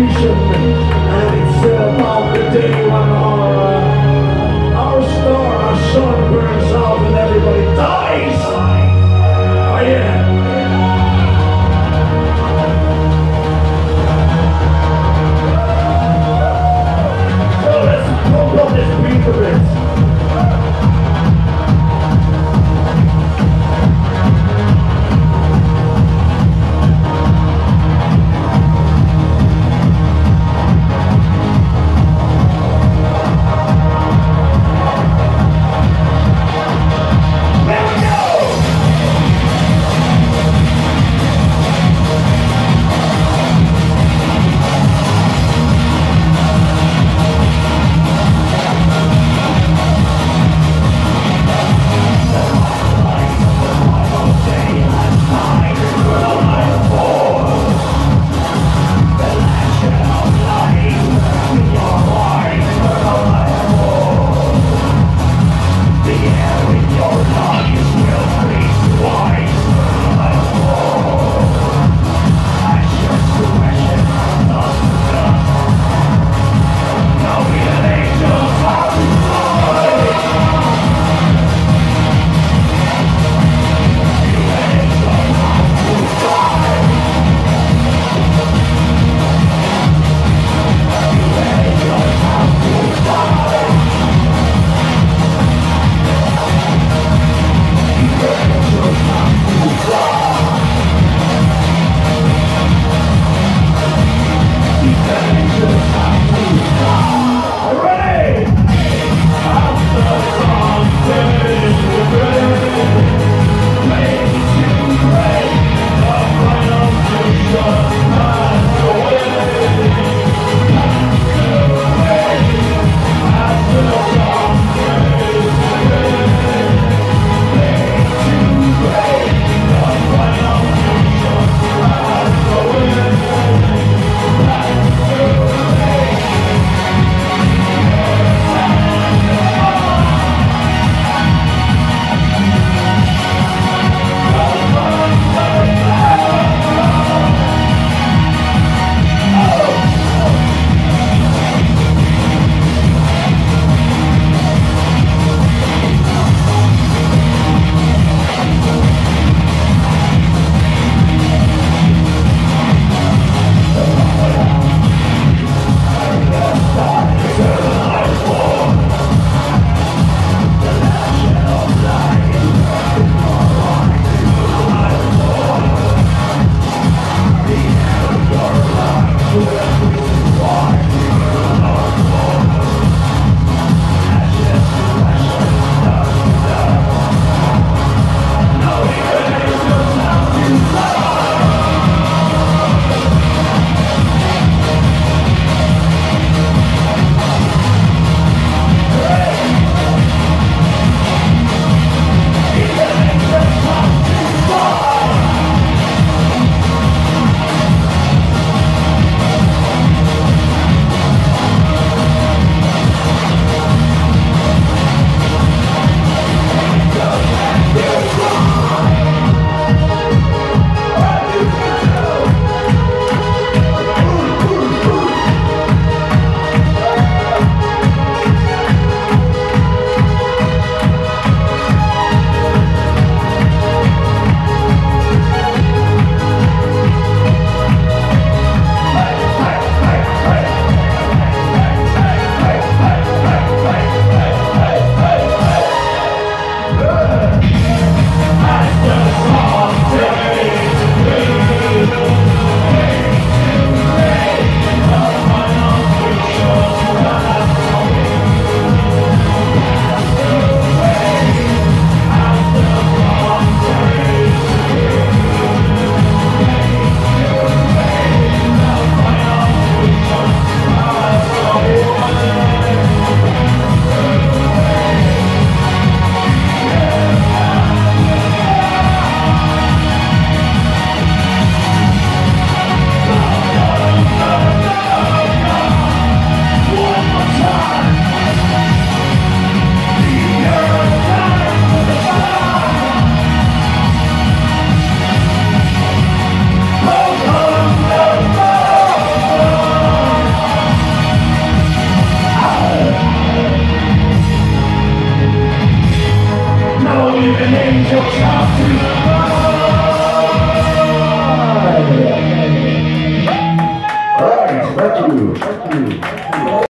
execution. angel come to the Alright, thank you.